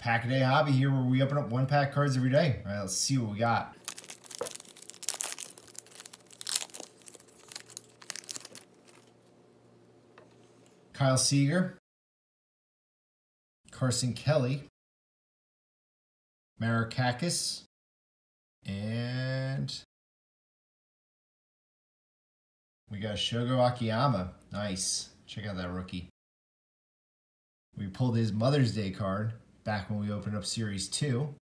Pack a Day Hobby here where we open up one pack cards every day. All right, let's see what we got. Kyle Seager, Carson Kelly, Markakis, and we got Shogo Akiyama. Nice. Check out that rookie. We pulled his Mother's Day card back when we opened up Series 2.